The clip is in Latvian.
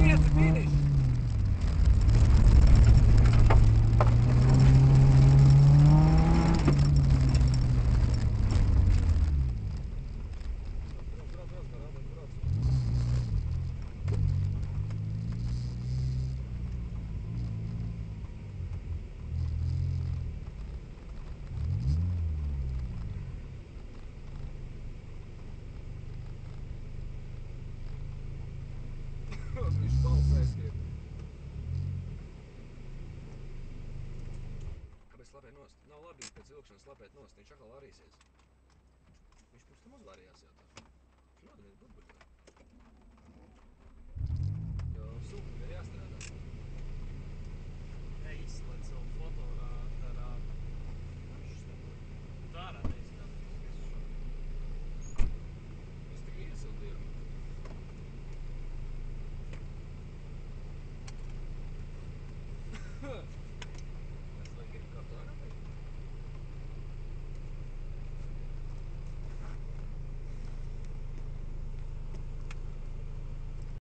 see his finish. nost. Nav labi pēc vilkšanas lapēt nost, viņš atkal arīsies. Viņš pirms tam uzvarējās jau.